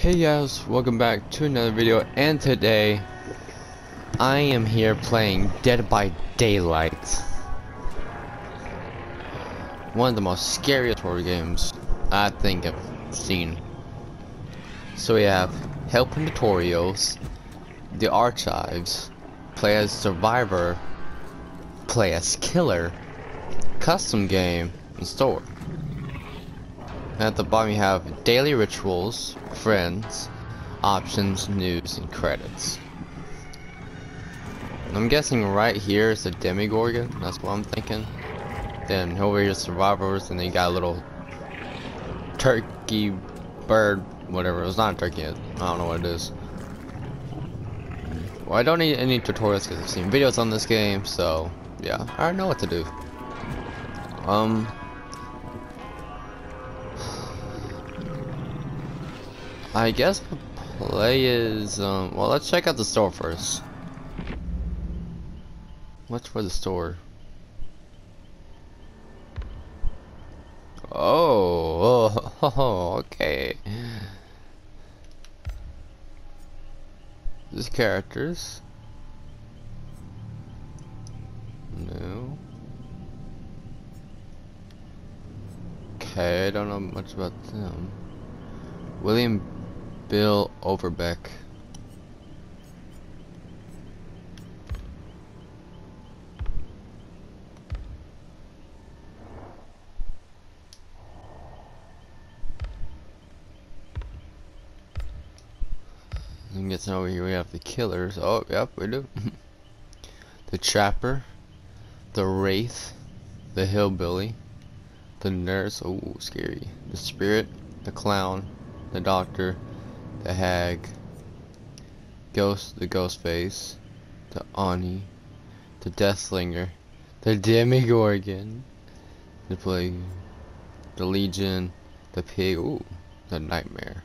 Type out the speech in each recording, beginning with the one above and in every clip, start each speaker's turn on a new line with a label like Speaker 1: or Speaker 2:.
Speaker 1: Hey guys, welcome back to another video and today I am here playing Dead by Daylight. One of the most scariest horror games I think I've seen. So we have Help in Tutorials, The Archives, Play as Survivor, Play as Killer, Custom Game, and Store. And at the bottom you have Daily Rituals, Friends, Options, News, and Credits. I'm guessing right here is the Demogorgon, that's what I'm thinking. Then over here Survivors, and then you got a little turkey, bird, whatever. It's not a turkey, I don't know what it is. Well, I don't need any tutorials because I've seen videos on this game, so yeah, I know what to do. Um, I guess the play is, um, well, let's check out the store first. What's for the store? Oh, oh, okay. These characters. No. Okay, I don't know much about them. William Bill Overbeck. And gets over here we have the killers. Oh, yep, we do. the trapper, the wraith, the hillbilly, the nurse. Oh, scary. The spirit, the clown, the doctor, the hag, ghost, the ghost face, the Ani, the deathslinger, the Demogorgon, the plague, the legion, the pig, ooh, the nightmare,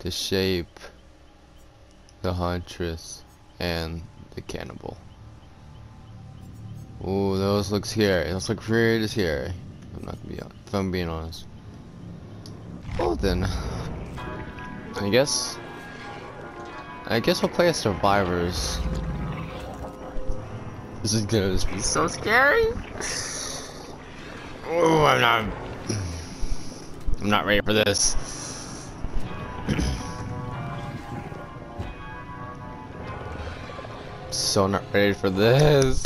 Speaker 1: the shape, the huntress, and the cannibal. Ooh, those look scary. Those look pretty scary. I'm not gonna be Honest, if I'm being honest. Well then, I guess. I guess we'll play as survivors. This is gonna be so scary. Oh, I'm not. I'm not ready for this. so not ready for this.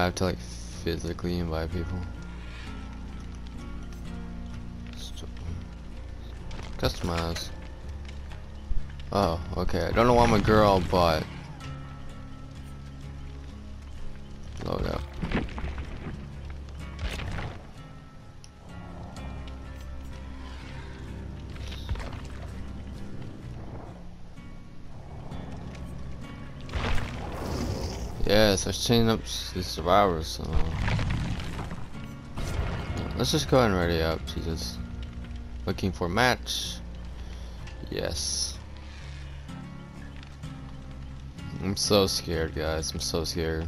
Speaker 1: I have to like physically invite people? Customize. Oh, okay. I don't know why I'm a girl, but Let's chain up the survivors. So. Let's just go ahead and ready up. Jesus. Looking for match. Yes. I'm so scared, guys. I'm so scared.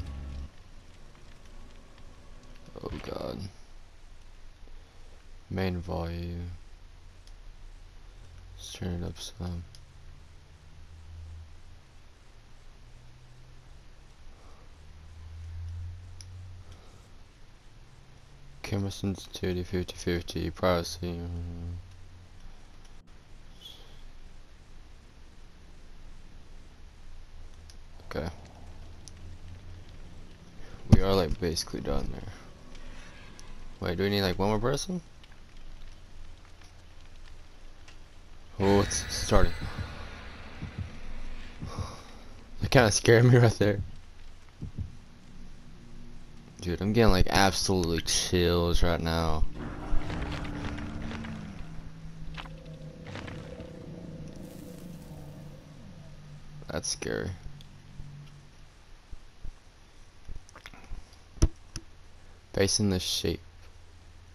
Speaker 1: Oh god. Main volume. Let's turn up some. Camera sensitivity 50-50 privacy okay. We are like basically done there. Wait do we need like one more person? Oh it's starting. That kind of scared me right there Dude, I'm getting like absolutely chills right now. That's scary. Facing the shape.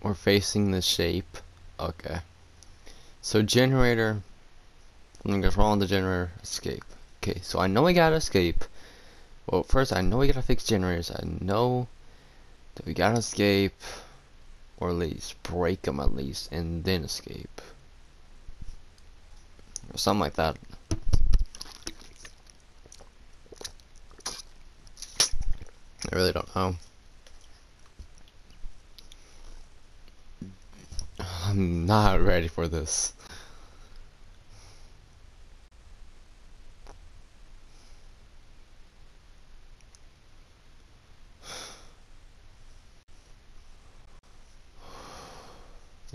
Speaker 1: We're facing the shape. Okay. So generator Something goes wrong with the generator. Escape. Okay, so I know we gotta escape. Well, first I know we gotta fix generators. I know that we gotta escape, or at least break them at least, and then escape, or something like that. I really don't know. I'm not ready for this.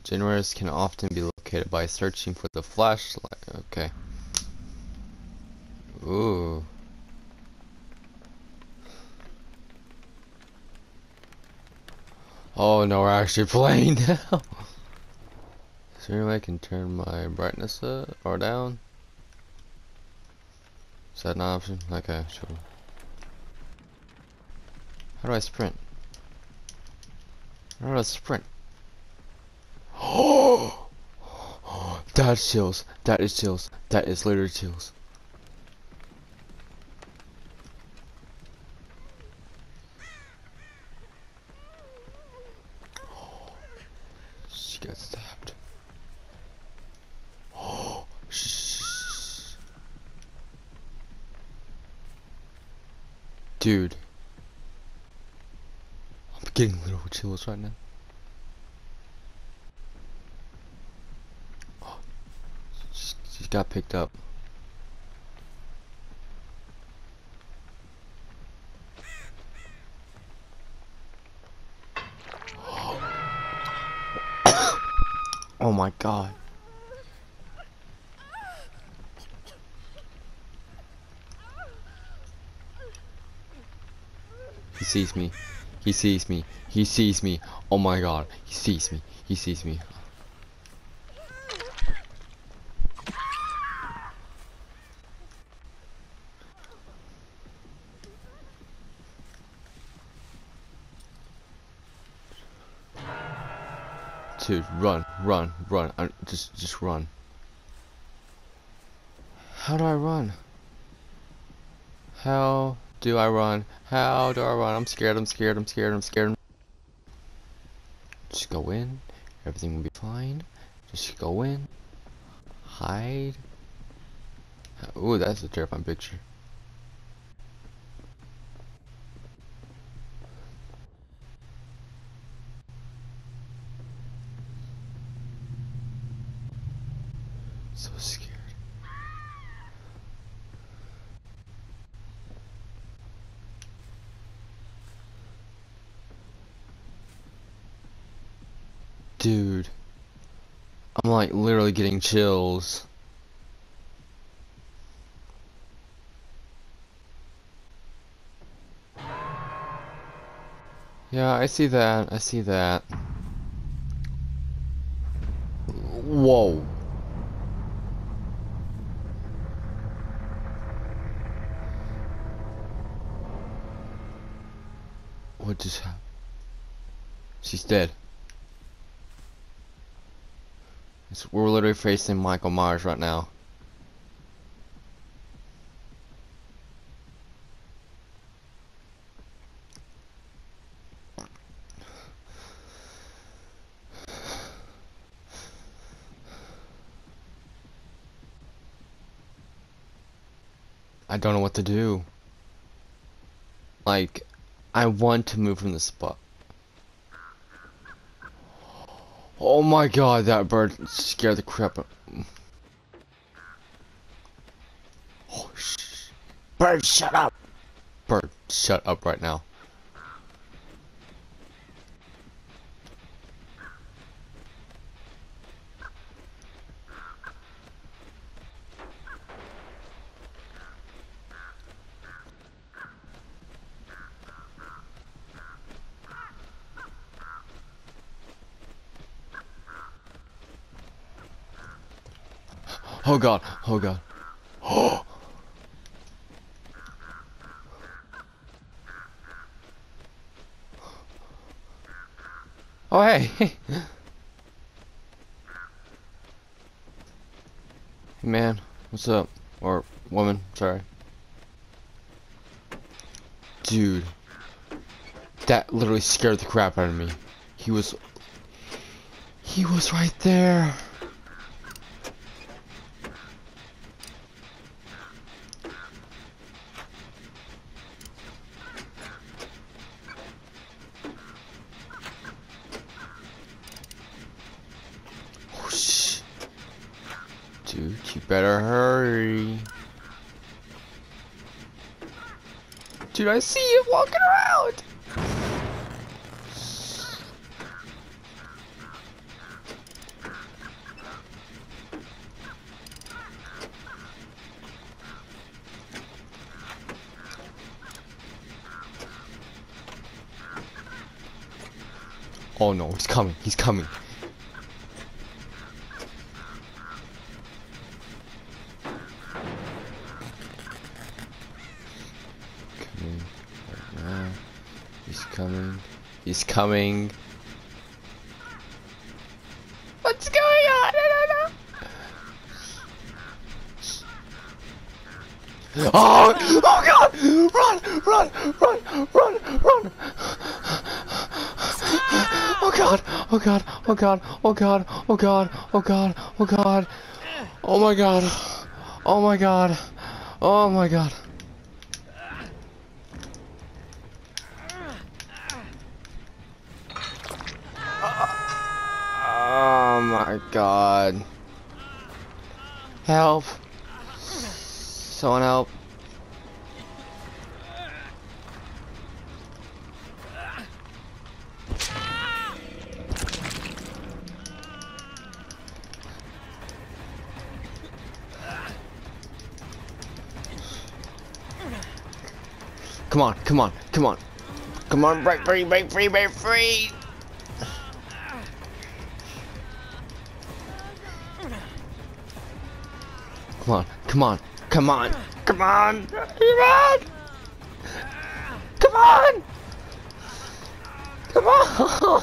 Speaker 1: Generators can often be located by searching for the flashlight. Okay. Ooh. Oh no, we're actually playing now. Is there any way I can turn my brightness up or down? Is that an option? Okay, sure. How do I sprint? How do I sprint? Oh! That's chills. That is chills. That is literally chills. She got stabbed. Oh, shh. Dude. I'm getting little chills right now. She, she got picked up. oh my god. He sees me. He sees me. He sees me. Oh my god. He sees me. He sees me. Run, run, run. I, just, just run. How do I run? How do I run? How do I run? I'm scared, I'm scared, I'm scared, I'm scared. Just go in. Everything will be fine. Just go in. Hide. Ooh, that's a terrifying picture. So scared. Dude. I'm like literally getting chills. Yeah, I see that. I see that. Whoa. What just happened? She's dead. It's, we're literally facing Michael Myers right now. I don't know what to do. Like, I want to move from the spot. Oh my god, that bird scared the crap out. Oh, shh. Bird, shut up! Bird, shut up right now. Oh god, oh god. Oh! Oh hey! Man, What's up? Or woman, sorry. Dude. That literally scared the crap out of me. He was... He was right there. You better hurry. Dude, I see you walking around. Oh no, he's coming, he's. Coming right now. He's coming. He's coming. What's going on? I don't know. Oh, oh god! Run! Run! Run! Run! Run! Oh god! Oh god! Oh god! Oh god! Oh god! Oh god! Oh god! Oh my god! Oh my god! Oh my god! Oh my god! Help! Someone help! Come on, come on, come on. Come on, break free, break free, break free! Come on, come on, come on, come on! Come on! Come on! Come on!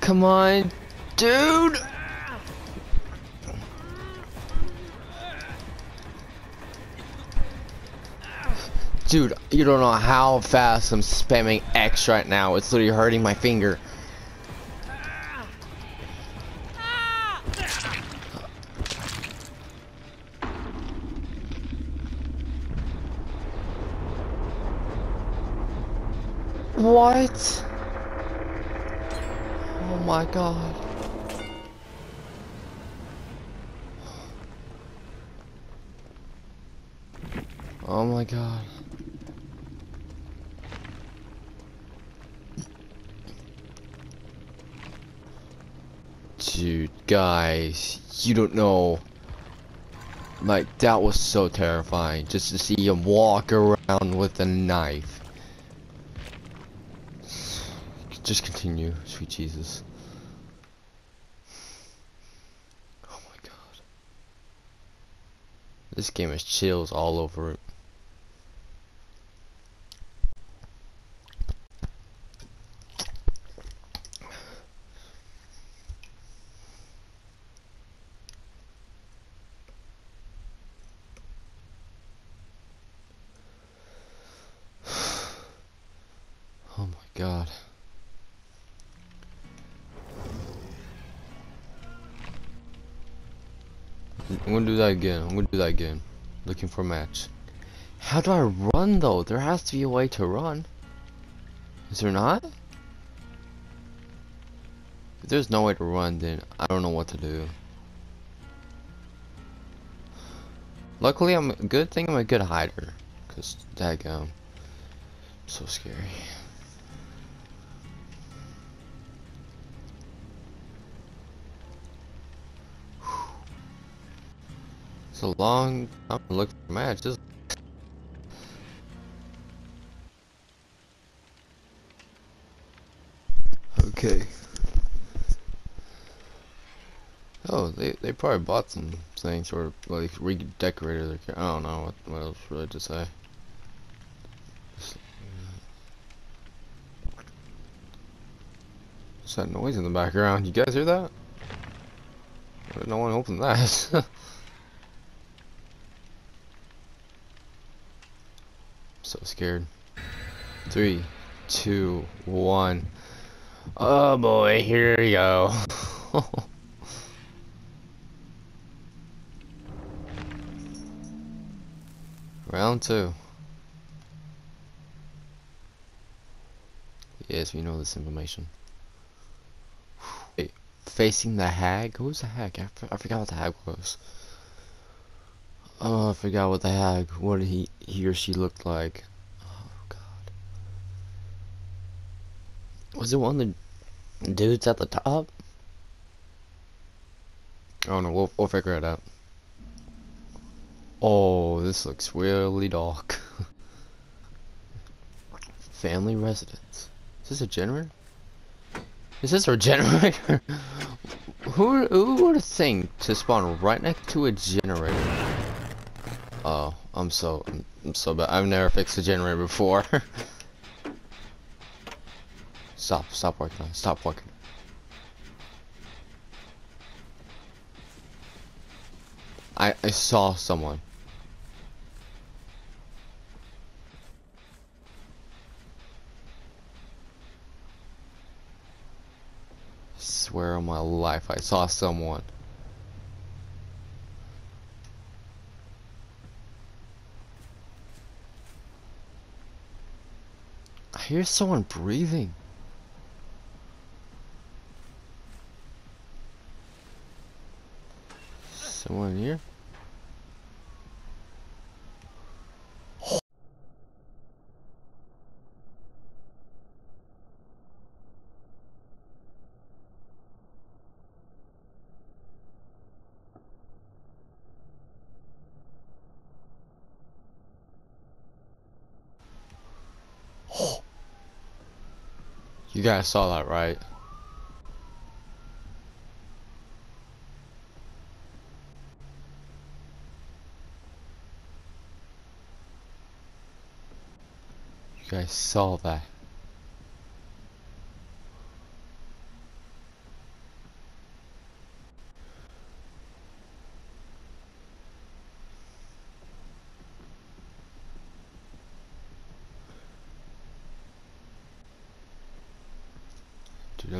Speaker 1: Come on, dude! Dude, you don't know how fast I'm spamming X right now. It's literally hurting my finger. Oh my god. Dude, guys, you don't know. Like, that was so terrifying, just to see him walk around with a knife. Just continue, sweet Jesus. Oh my god. This game has chills all over it. I'm gonna do that again. I'm gonna do that again. Looking for a match. How do I run though? There has to be a way to run. Is there not? If there's no way to run, then I don't know what to do. Luckily, I'm a good thing I'm a good hider. Cause that daggum. So scary. A long time to look for matches. Okay. Oh, they they probably bought some things or like redecorated their. ca- I don't know what what else really to say. What's that noise in the background? You guys hear that? No one opened that. so scared. Three, two, one. Oh boy, here we go. Round two. Yes, we know this information. Wait, facing the hag? Who's the hag? I, I forgot what the hag was. Oh, I forgot what the hag, what did he, he or she looked like. Oh, God. Was it one of the dudes at the top? Oh no, we'll, we'll figure it out. Oh, this looks really dark. Family residence. Is this a generator? Is this a generator? who who would think to spawn right next to a generator? Oh, I'm so I'm, so bad. I've never fixed a generator before. stop, stop working. on Stop working. I I saw someone. swear on my life I saw someone. Hear someone breathing. Someone here? You guys saw that, right? You guys saw that.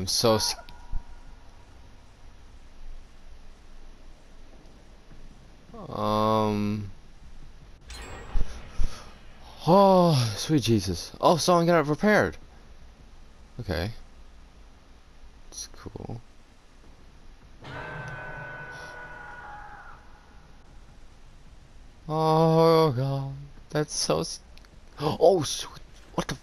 Speaker 1: I'm so Um. Oh, sweet Jesus. Oh, someone got it repaired. Okay. It's cool. Oh, God. That's so... Oh, what the...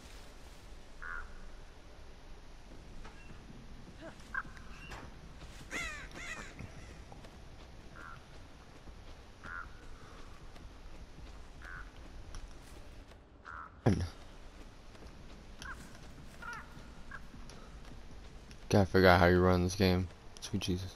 Speaker 1: Out how you run this game. Sweet Jesus.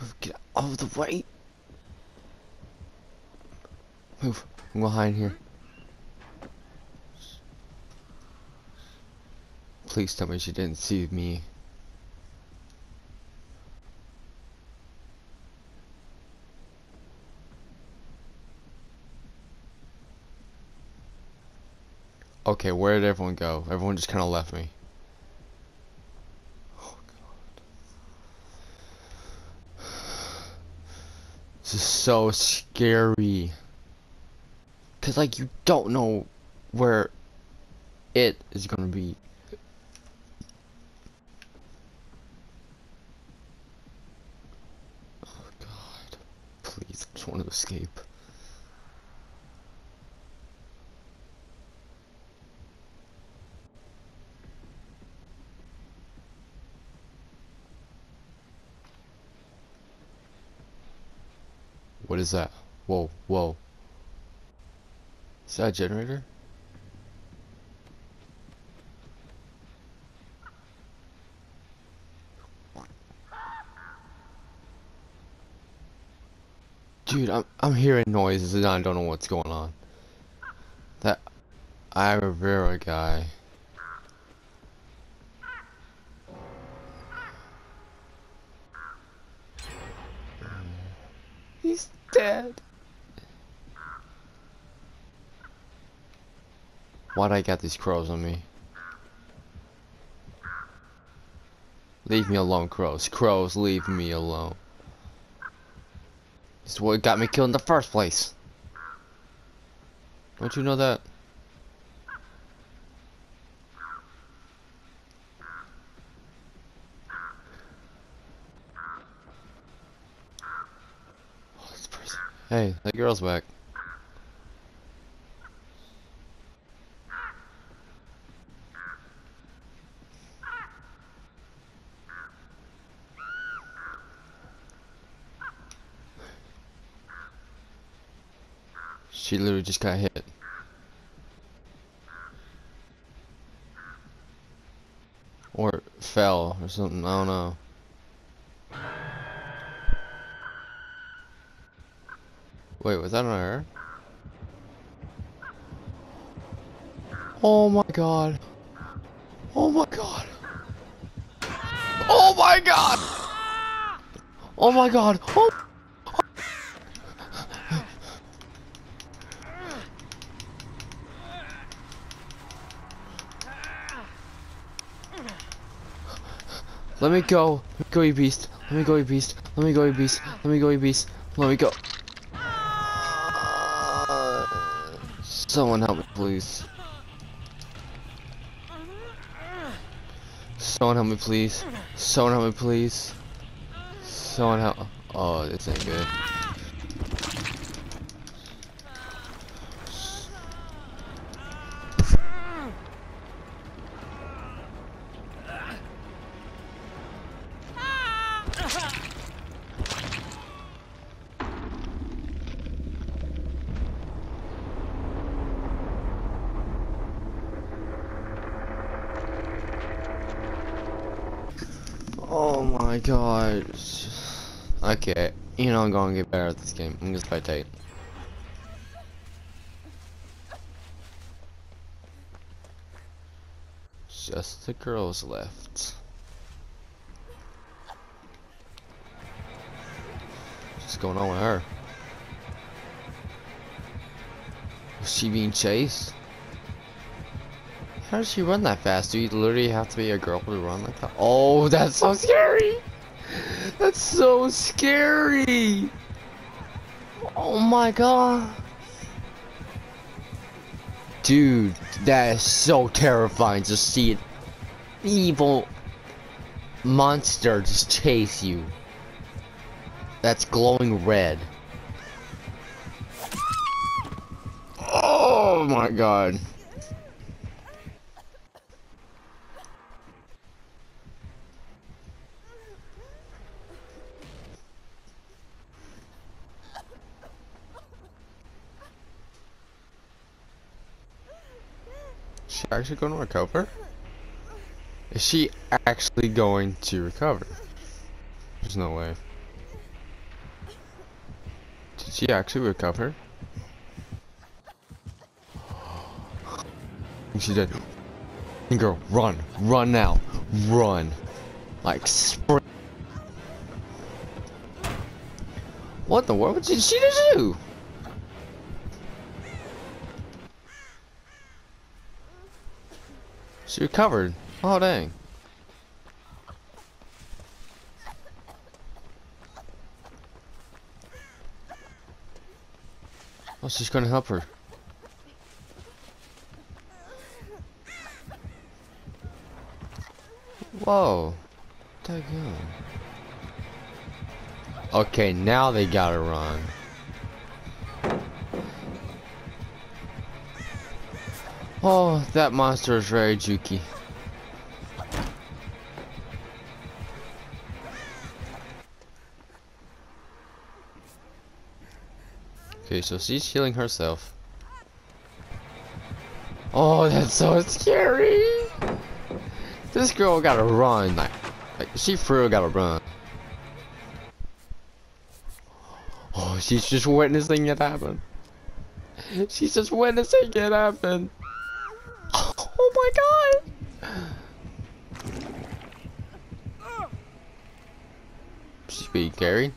Speaker 1: Move, Get out of the way. Move. I'm gonna hide here. Please tell me she didn't see me. Okay, where did everyone go? Everyone just kind of left me. Oh god. This is so scary. Cause like you don't know where it is gonna be. Oh god. Please, I just want to escape. What is that? Whoa, whoa. Is that a generator? Dude, I'm, I'm hearing noises and I don't know what's going on. That Ira Vera guy. He's dead. Why'd I get these crows on me? Leave me alone, crows. Crows, leave me alone. This is what got me killed in the first place. Don't you know that? Oh. Hey, that girl's back. She literally just got hit. Or fell or something, I don't know. Wait, was that on her? Oh my god. Oh my god. Oh my god. Oh my god. Oh Let me go. Let me go, you beast. Let me go, you beast. Let me go, you beast. Let me go, you beast. Let me go. Someone help me, please. Someone help me, please. Someone help me, please. Someone help. Oh, this ain't good. Oh my god. Okay, you know I'm gonna get better at this game. I'm gonna spectate. Just the girls left. What's going on with her? Was she being chased? How does she run that fast? Do you literally have to be a girl to run like that? Oh, that's so scary! That's so scary! Oh my god! Dude, that is so terrifying to see an evil monster just chase you. That's glowing red. Oh my god. She actually going to recover? Is she actually going to recover? There's no way. Did she actually recover? She did. Girl, run. Run now. Run. Like sprint. What the world did she do? She recovered. Oh dang. Oh, she's gonna help her. Whoa. Daggone. Okay, now they gotta run. Oh, that monster is very jukey. Okay, so she's healing herself. Oh, that's so scary! This girl gotta run, like, like she for real gotta run. Oh, She's just witnessing it happen. She's just witnessing it happen. Oh my god! She's being carried.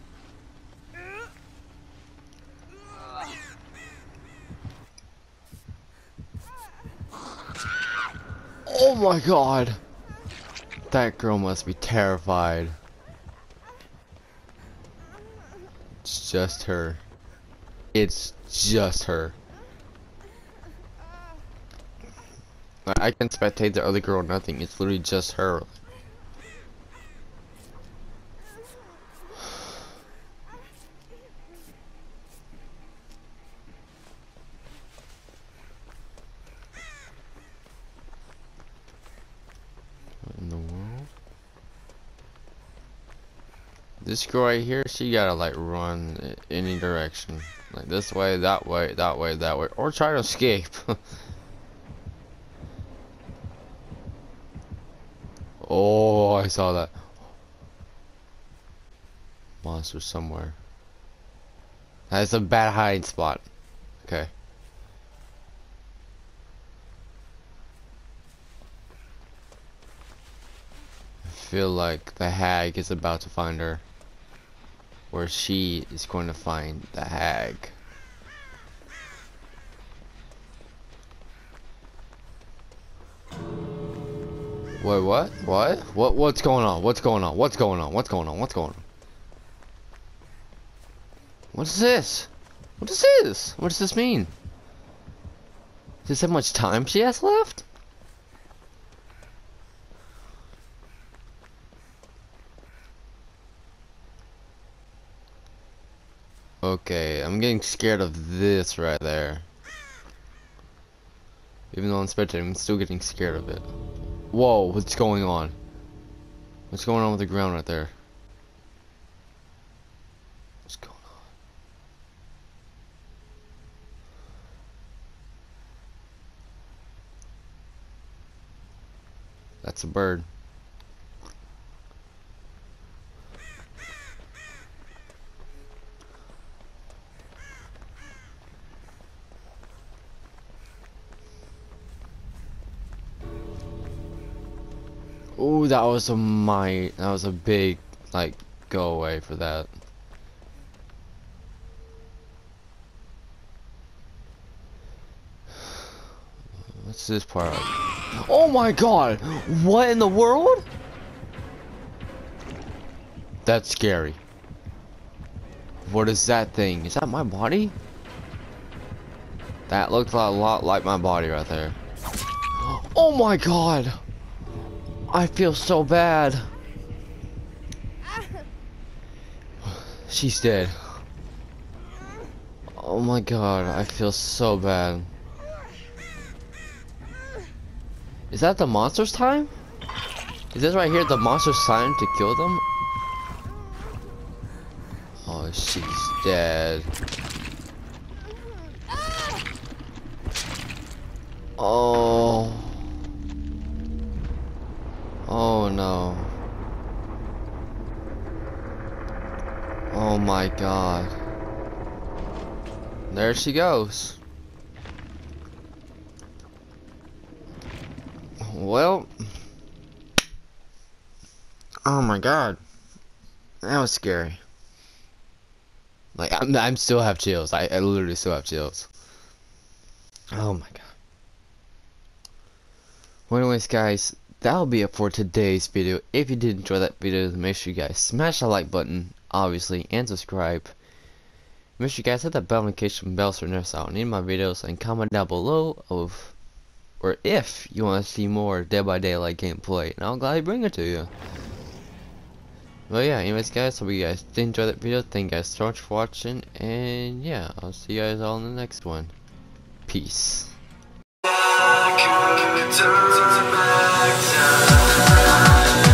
Speaker 1: Oh my god! That girl must be terrified. It's just her. It's just her. I can spectate the other girl nothing. It's literally just her. This girl right here, she gotta like run any direction. Like this way, that way, that way, that way. Or try to escape. oh, I saw that. Monster somewhere. That's a bad hiding spot. Okay. feel like the hag is about to find her. Or she is going to find the hag. Wait, what? What? What? What's going on? What's going on? What's going on? What's going on? What's going on? What is this? What is this? What does this mean? Does that much time she has left? Okay, I'm getting scared of this right there. Even though I'm spectating, I'm still getting scared of it. Whoa, what's going on? What's going on with the ground right there? What's going on? That's a bird. That was a my that was a big like go away for that. What's this part? Oh my god! What in the world? That's scary. What is that thing? Is that my body? That looked a lot like my body right there. Oh my god! I feel so bad. She's dead. Oh my god, I feel so bad. Is that the monster's time? Is this right here the monster's time to kill them? Oh, she's dead. Oh. God. There she goes. Well. Oh my god. That was scary. Like, I'm, I'm still have chills. I, I literally still have chills. Oh my god. Well, anyways, guys, that'll be it for today's video. If you did enjoy that video, make sure you guys smash that like button, obviously, and subscribe. Make sure you guys hit that bell notification bell so you never out any of my videos, and comment down below of, or if you want to see more Dead by Daylight gameplay, and I'll gladly bring it to you. Well, yeah, anyways, guys, hope you guys did enjoy that video. Thank you guys so much for watching, and yeah, I'll see you guys all in the next one. Peace. Could turn back time.